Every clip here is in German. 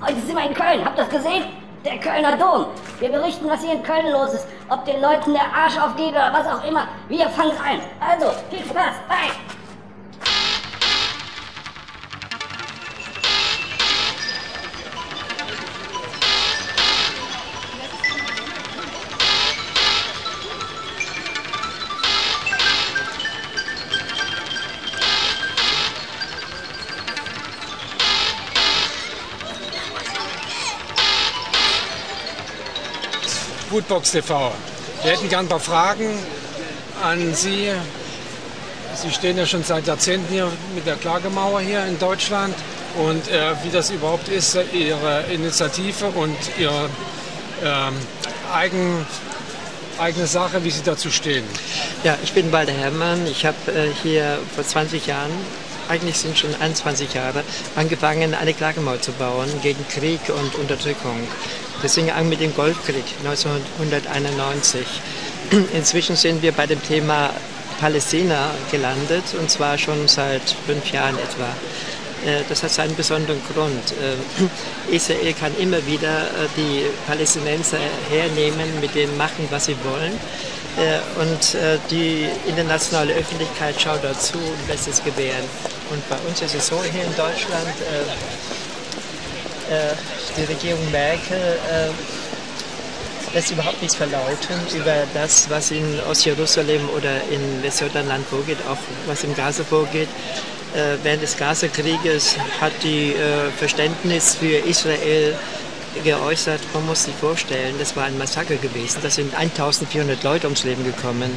Heute sind wir in Köln, habt ihr das gesehen? Der Kölner Dom. Wir berichten, was hier in Köln los ist. Ob den Leuten der Arsch aufgeht oder was auch immer. Wir fangen an. Also, viel Spaß. Bye. Foodbox TV. Wir hätten gern ein paar Fragen an Sie. Sie stehen ja schon seit Jahrzehnten hier mit der Klagemauer hier in Deutschland und äh, wie das überhaupt ist, Ihre Initiative und Ihre ähm, eigen, eigene Sache, wie Sie dazu stehen. Ja, ich bin Walter Herrmann. Ich habe äh, hier vor 20 Jahren, eigentlich sind schon 21 Jahre, angefangen, eine Klagemauer zu bauen gegen Krieg und Unterdrückung. Das fing an mit dem Golfkrieg 1991. Inzwischen sind wir bei dem Thema Palästina gelandet und zwar schon seit fünf Jahren etwa. Äh, das hat seinen besonderen Grund. Äh, Israel kann immer wieder äh, die Palästinenser hernehmen, mit denen machen, was sie wollen. Und die internationale Öffentlichkeit schaut dazu und lässt es gewähren. Und bei uns ist es so hier in Deutschland, die Regierung Merkel äh, lässt überhaupt nichts verlauten über das, was in Ostjerusalem oder in Westjordanland vorgeht, auch was im Gaza vorgeht. Äh, während des Gaza-Krieges hat die äh, Verständnis für Israel geäußert, man muss sich vorstellen, das war ein Massaker gewesen. Da sind 1400 Leute ums Leben gekommen.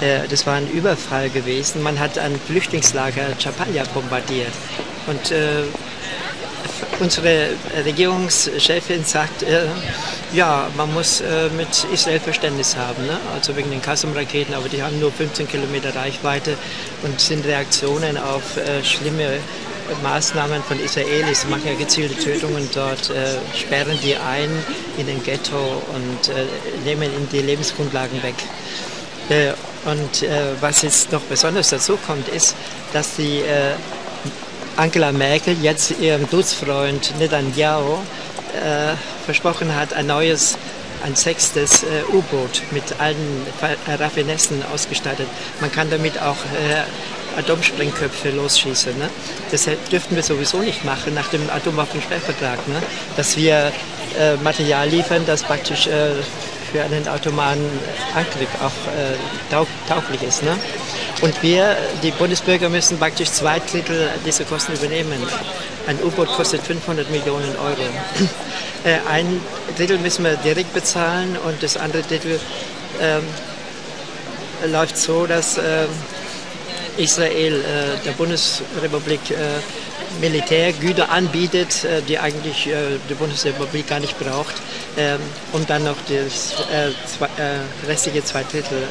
Äh, das war ein Überfall gewesen. Man hat ein Flüchtlingslager Chapalja bombardiert. Und äh, unsere Regierungschefin sagt, äh, ja, man muss äh, mit Israel Verständnis haben, ne? also wegen den Kassum-Raketen, aber die haben nur 15 Kilometer Reichweite und sind Reaktionen auf äh, schlimme Maßnahmen von Israelis, machen ja gezielte Tötungen dort, äh, sperren die ein in den Ghetto und äh, nehmen ihnen die Lebensgrundlagen weg. Äh, und was jetzt noch besonders dazu kommt, ist, dass die Angela Merkel jetzt ihrem Dutzfreund Netanyahu äh, versprochen hat, ein neues, ein sechstes äh, U-Boot mit allen Raffinessen ausgestattet. Man kann damit auch äh, Atomsprengköpfe losschießen. Ne? Das dürften wir sowieso nicht machen nach dem Atomwaffensperrvertrag, ne? dass wir äh, Material liefern, das praktisch äh, für einen automaten Angriff auch äh, taug tauglich ist. Ne? Und wir, die Bundesbürger, müssen praktisch zwei Drittel dieser Kosten übernehmen. Ein U-Boot kostet 500 Millionen Euro. Äh, ein Drittel müssen wir direkt bezahlen und das andere Drittel ähm, läuft so, dass äh, Israel äh, der Bundesrepublik äh, Militärgüter anbietet, äh, die eigentlich die Bundesrepublik gar nicht braucht, ähm, um dann noch das restliche zwei Drittel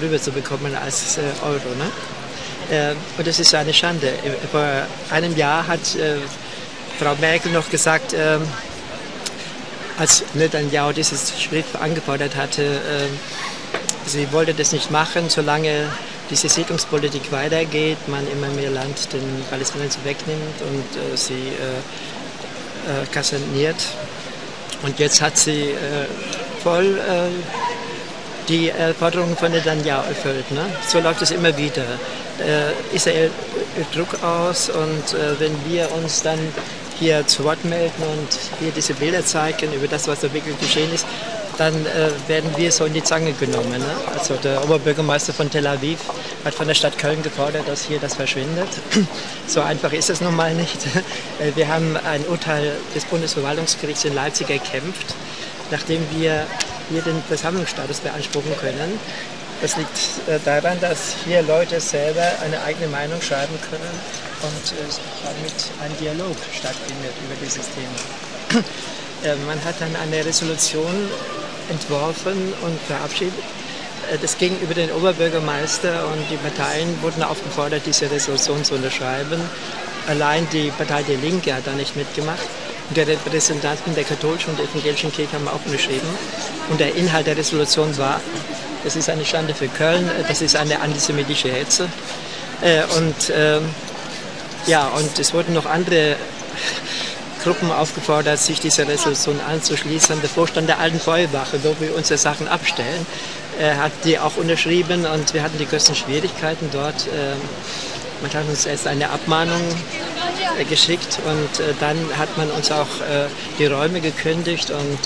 rüberzubekommen als Euro. Ne? Und das ist eine Schande. Vor einem Jahr hat Frau Merkel noch gesagt, ähm, als Netanyahu dieses Schritt angefordert hatte, ähm, sie wollte das nicht machen, solange diese Siedlungspolitik weitergeht, man immer mehr Land den Palästinensern wegnimmt und äh, sie äh, äh, kaserniert. Und jetzt hat sie äh, voll äh, die Forderungen von Netanyahu erfüllt. Ne? So läuft es immer wieder. Äh, Israel Druck aus und wenn wir uns dann hier zu Wort melden und hier diese Bilder zeigen über das, was da wirklich geschehen ist, dann äh, werden wir so in die Zange genommen. Ne? Also der Oberbürgermeister von Tel Aviv hat von der Stadt Köln gefordert, dass hier das verschwindet. so einfach ist es nun mal nicht. Äh, wir haben ein Urteil des Bundesverwaltungsgerichts in Leipzig erkämpft, nachdem wir hier den Versammlungsstatus beanspruchen können. Das liegt äh, daran, dass hier Leute selber eine eigene Meinung schreiben können und äh, damit ein Dialog stattfindet über dieses Thema. Man hat dann eine Resolution entworfen und verabschiedet. Äh, das ging über den Oberbürgermeister und die Parteien wurden aufgefordert, diese Resolution zu unterschreiben. Allein die Partei Der Linke hat da nicht mitgemacht. Und die Repräsentanten der katholischen und evangelischen Kirche haben auch unterschrieben. Und der Inhalt der Resolution war, das ist eine Schande für Köln, das ist eine antisemitische Hetze. Äh, und ähm, ja, und es wurden noch andere Gruppen aufgefordert, sich dieser Resolution anzuschließen. Der Vorstand der alten Feuerwache, wo wir unsere Sachen abstellen, äh, hat die auch unterschrieben und wir hatten die größten Schwierigkeiten dort. Äh, man hat uns erst eine Abmahnung äh, geschickt und äh, dann hat man uns auch äh, die Räume gekündigt und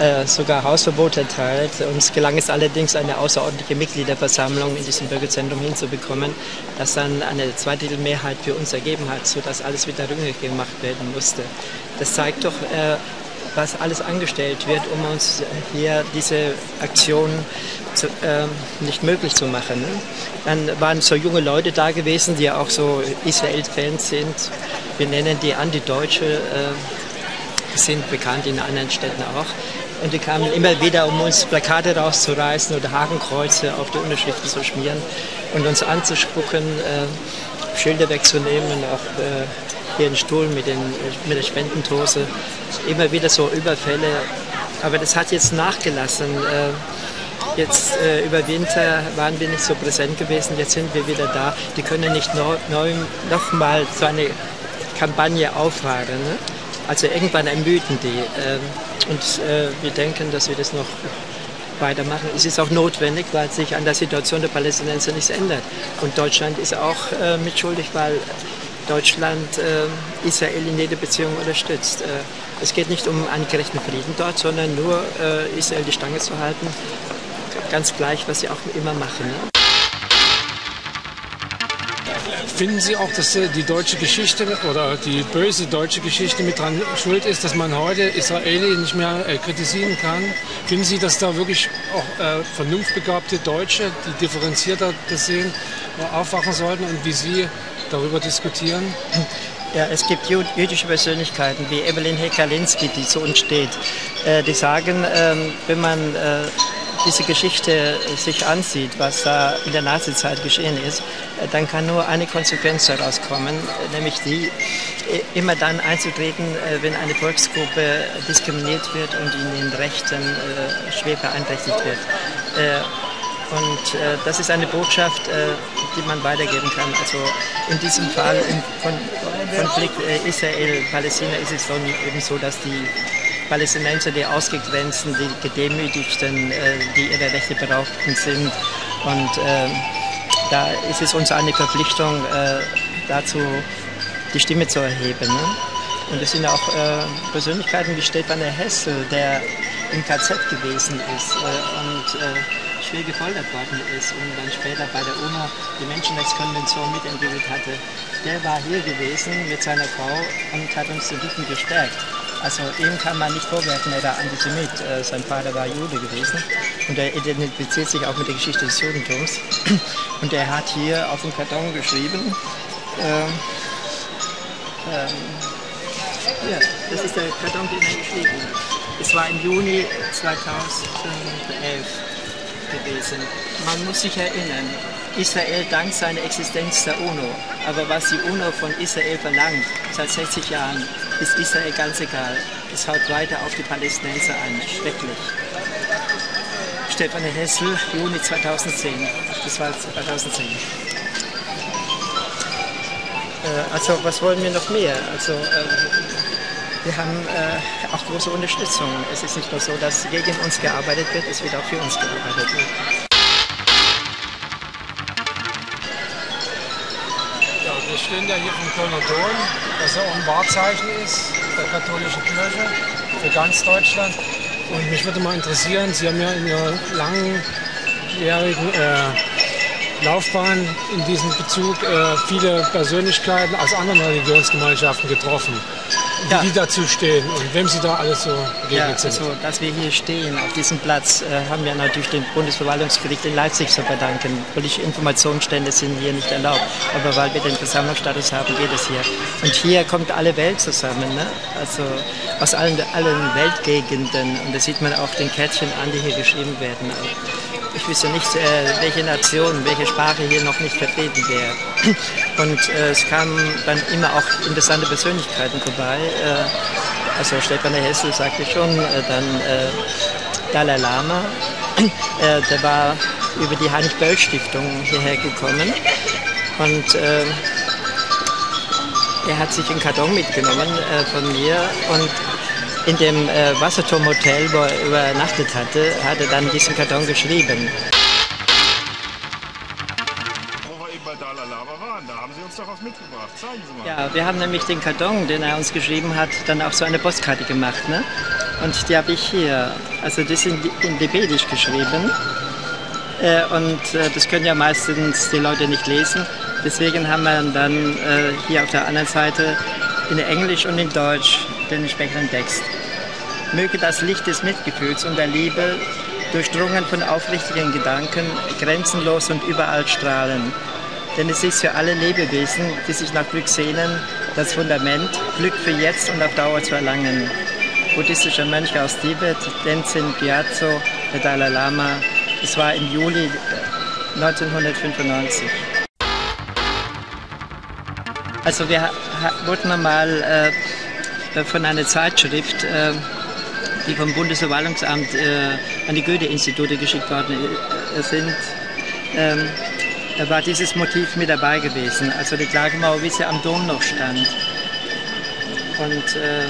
äh, sogar Hausverbot erteilt. Uns gelang es allerdings, eine außerordentliche Mitgliederversammlung in diesem Bürgerzentrum hinzubekommen, das dann eine Zweidrittelmehrheit für uns ergeben hat, sodass alles wieder rückgängig gemacht werden musste. Das zeigt doch, äh, was alles angestellt wird, um uns hier diese Aktion zu, äh, nicht möglich zu machen. Ne? Dann waren so junge Leute da gewesen, die auch so Israel-Fans sind. Wir nennen die Antideutsche, äh, sind bekannt in anderen Städten auch. Und die kamen immer wieder, um uns Plakate rauszureißen oder Hakenkreuze auf die Unterschriften zu schmieren und uns anzuspucken, äh, Schilder wegzunehmen, auch äh, hier einen Stuhl mit, den, mit der Spendentose. Immer wieder so Überfälle. Aber das hat jetzt nachgelassen. Äh, jetzt äh, über Winter waren wir nicht so präsent gewesen, jetzt sind wir wieder da. Die können nicht neu nochmal so eine Kampagne auffahren. Ne? Also irgendwann ermüden die. Ähm, und äh, wir denken, dass wir das noch weitermachen. Es ist auch notwendig, weil sich an der Situation der Palästinenser nichts ändert. Und Deutschland ist auch äh, mitschuldig, weil Deutschland äh, Israel in jeder Beziehung unterstützt. Äh, es geht nicht um einen gerechten Frieden dort, sondern nur äh, Israel die Stange zu halten. Ganz gleich, was sie auch immer machen. Ne? Finden Sie auch, dass die deutsche Geschichte oder die böse deutsche Geschichte mit dran schuld ist, dass man heute Israeli nicht mehr äh, kritisieren kann? Finden Sie, dass da wirklich auch äh, vernunftbegabte Deutsche, die differenzierter das sehen, aufwachen sollten und wie Sie darüber diskutieren? Ja, es gibt jüdische Persönlichkeiten wie Evelyn Hekalinski, die zu uns steht, äh, die sagen, ähm, wenn man äh, diese Geschichte sich ansieht, was da in der Nazizeit geschehen ist, dann kann nur eine Konsequenz daraus kommen, nämlich die, immer dann einzutreten, wenn eine Volksgruppe diskriminiert wird und in den Rechten äh, schwer beeinträchtigt wird. Äh, und äh, das ist eine Botschaft, die man weitergeben kann. Also in diesem Fall im Konflikt Israel-Palästina ist es dann eben so, dass die Palästinenser, die Ausgegrenzten, die Gedemütigten, äh, die ihre Rechte beraubten sind. Und äh, da ist es uns eine Verpflichtung, äh, dazu die Stimme zu erheben. Ne? Und es sind auch Persönlichkeiten wie Stefan Hessel, der im KZ gewesen ist und schwer gefoltert worden ist und dann später bei der UNO die Menschenrechtskonvention mitentwickelt hatte. Der war hier gewesen mit seiner Frau und hat uns den Rücken gestärkt. Also ihm kann man nicht vorwerfen, er war Antisemit. Äh, sein Vater war Jude gewesen und er identifiziert sich auch mit der Geschichte des Judentums. Und er hat hier auf dem Karton geschrieben, ähm, ähm, ja, das ist der Karton, den er geschrieben hat. Es war im Juni 2011 gewesen. Man muss sich erinnern, Israel dankt seiner Existenz der UNO. Aber was die UNO von Israel verlangt, seit 60 Jahren, ist Israel ganz egal. Es haut weiter auf die Palästinenser an. Schrecklich. Stefan Hessel, Juni 2010. Das war 2010. Äh, also was wollen wir noch mehr? Also äh, wir haben äh, auch große Unterstützung. Es ist nicht nur so, dass gegen uns gearbeitet wird, es wird auch für uns gearbeitet. Ja hier vom Kölner Dom, das ja auch ein Wahrzeichen ist der katholischen Kirche für ganz Deutschland. Und mich würde mal interessieren, Sie haben ja in Ihrer langjährigen äh, Laufbahn in diesem Bezug äh, viele Persönlichkeiten aus anderen Religionsgemeinschaften getroffen wie ja. die dazu stehen und wem sie da alles so begegnet ja, sind. Also, dass wir hier stehen auf diesem Platz, äh, haben wir natürlich dem Bundesverwaltungsgericht in Leipzig zu verdanken. Politische Informationsstände sind hier nicht erlaubt, aber weil wir den Versammlungsstatus haben, geht es hier. Und hier kommt alle Welt zusammen, ne? also aus allen, allen Weltgegenden und da sieht man auch den Kärtchen an, die hier geschrieben werden ich wüsste nicht, äh, welche Nation, welche Sprache hier noch nicht vertreten wäre. Und äh, es kamen dann immer auch interessante Persönlichkeiten vorbei. Äh, also Stefan Hessel sagte schon, dann Dalai Lama, der war über die Heinrich-Böll-Stiftung hierher gekommen. Und er hat sich einen Karton mitgenommen von mir und in dem äh, Wasserturmhotel, wo er übernachtet hatte, hat er dann diesen Karton geschrieben. Ja, wir haben nämlich den Karton, den er uns geschrieben hat, dann auch so eine Postkarte gemacht. Ne? Und die habe ich hier. Also die sind in Tibetisch geschrieben. Äh, und äh, das können ja meistens die Leute nicht lesen. Deswegen haben wir dann äh, hier auf der anderen Seite in Englisch und in Deutsch den entsprechenden Text. Möge das Licht des Mitgefühls und der Liebe, durchdrungen von aufrichtigen Gedanken, grenzenlos und überall strahlen. Denn es ist für alle Lebewesen, die sich nach Glück sehnen, das Fundament, Glück für jetzt und auf Dauer zu erlangen. Buddhistischer Mönch aus Tibet, Tenzin Gyatso, der Dalai Lama. Es war im Juli 1995. Also wir wurden einmal äh, von einer Zeitschrift, äh, die vom Bundesverwaltungsamt äh, an die Goethe-Institute geschickt worden äh, sind, ähm, war dieses Motiv mit dabei gewesen. Also die Klagemauer, wie sie am Dom noch stand. Und äh,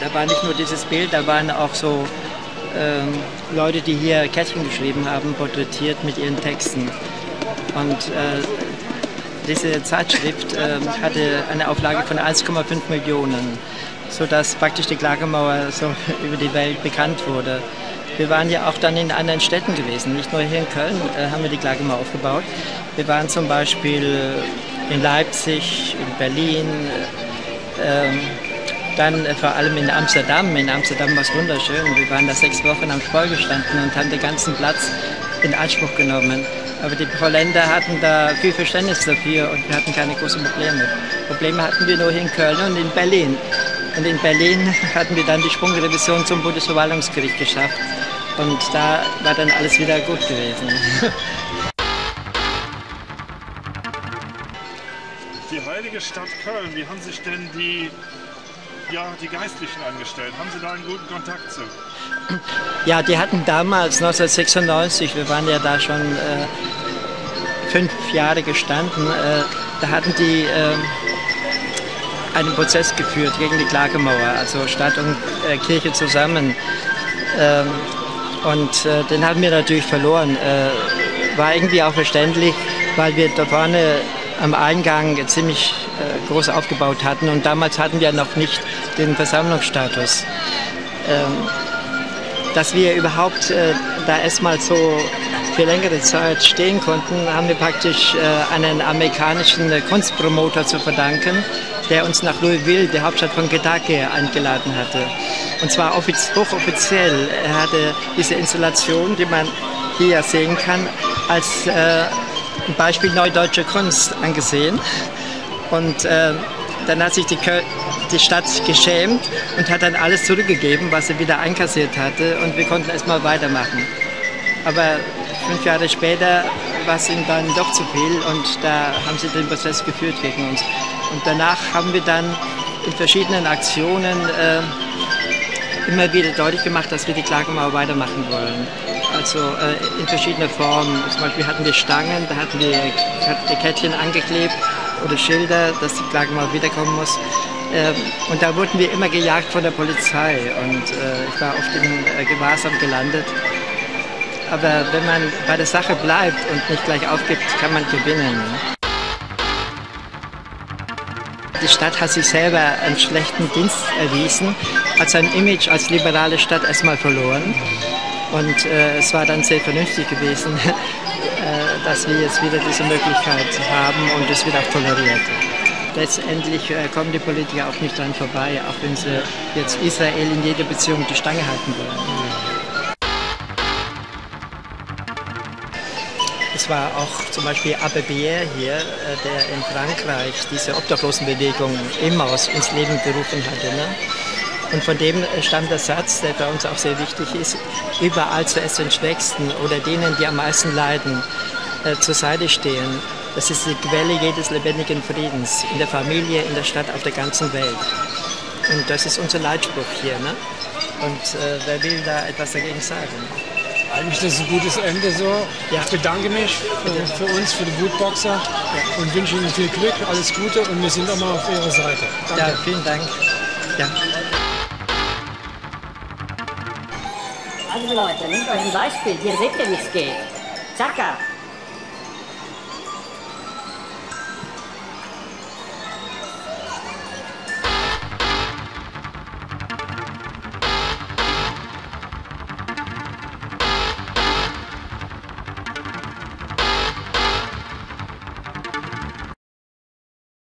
da war nicht nur dieses Bild, da waren auch so ähm, Leute, die hier Kärtchen geschrieben haben, porträtiert mit ihren Texten. Und äh, diese Zeitschrift äh, hatte eine Auflage von 1,5 Millionen, sodass praktisch die Klagemauer so über die Welt bekannt wurde. Wir waren ja auch dann in anderen Städten gewesen, nicht nur hier in Köln äh, haben wir die Klagemauer aufgebaut. Wir waren zum Beispiel in Leipzig, in Berlin, äh, ähm, dann äh, vor allem in Amsterdam. In Amsterdam war es wunderschön. Wir waren da sechs Wochen am Spreu gestanden und haben den ganzen Platz in Anspruch genommen. Aber die Holländer hatten da viel Verständnis dafür und wir hatten keine großen Probleme. Probleme hatten wir nur in Köln und in Berlin. Und in Berlin hatten wir dann die Sprungrevision zum Bundesverwaltungsgericht geschafft. Und da war dann alles wieder gut gewesen. Die heilige Stadt Köln, wie haben sich denn die, ja, die Geistlichen angestellt? Haben Sie da einen guten Kontakt zu? Ja, die hatten damals, 1996, wir waren ja da schon äh, fünf Jahre gestanden, äh, da hatten die äh, einen Prozess geführt gegen die Klagemauer, also Stadt und äh, Kirche zusammen. Ähm, und äh, den haben wir natürlich verloren. Äh, war irgendwie auch verständlich, weil wir da vorne am Eingang ziemlich äh, groß aufgebaut hatten und damals hatten wir noch nicht den Versammlungsstatus. Ähm, dass wir überhaupt äh, da erstmal so für längere Zeit stehen konnten, haben wir praktisch äh, einen amerikanischen äh, Kunstpromoter zu verdanken, der uns nach Louisville, der Hauptstadt von Kentucky, eingeladen hatte. Und zwar offiz hochoffiziell. Er hatte diese Installation, die man hier sehen kann, als äh, ein Beispiel neudeutsche Kunst angesehen. Und äh, dann hat sich die, die Stadt geschämt und hat dann alles zurückgegeben, was sie wieder einkassiert hatte. Und wir konnten erstmal weitermachen. Aber fünf Jahre später war es ihnen dann doch zu viel und da haben sie den Prozess geführt gegen uns. Und danach haben wir dann in verschiedenen Aktionen äh, immer wieder deutlich gemacht, dass wir die Klagemauer weitermachen wollen. Also äh, in verschiedener Formen. Zum Beispiel hatten wir Stangen, da hatten wir hatten Kettchen angeklebt oder Schilder, dass die Klagemauer wiederkommen muss. Ähm, und da wurden wir immer gejagt von der Polizei und äh, ich war oft in äh, Gewahrsam gelandet. Aber wenn man bei der Sache bleibt und nicht gleich aufgibt, kann man gewinnen. Die Stadt hat sich selber einen schlechten Dienst erwiesen, hat sein Image als liberale Stadt erstmal verloren. Und äh, es war dann sehr vernünftig gewesen, äh, dass wir jetzt wieder diese Möglichkeit haben und es wird auch toleriert. Letztendlich äh, kommen die Politiker auch nicht dran vorbei, auch wenn sie jetzt Israel in jeder Beziehung die Stange halten wollen. Es war auch zum Beispiel Abbé Bier hier, äh, der in Frankreich diese Obdachlosenbewegung Emmaus ins Leben gerufen hatte. Ne? Und von dem stammt der Satz, der bei uns auch sehr wichtig ist, überall zuerst den Schwächsten oder denen, die am meisten leiden, äh, zur Seite stehen. Das ist die Quelle jedes lebendigen Friedens, in der Familie, in der Stadt, auf der ganzen Welt. Und das ist unser Leitspruch hier. Ne? Und äh, wer will da etwas dagegen sagen? Eigentlich das ist ein gutes Ende so. Ja. Ich bedanke mich für, für uns, für die Wutboxer ja. und wünsche Ihnen viel Glück, alles Gute und wir sind immer auf Ihrer Seite. Danke. Ja, vielen Dank. Ja. Leute, nehmt euch ein Beispiel. Hier seht ihr, wie es geht. Zacka,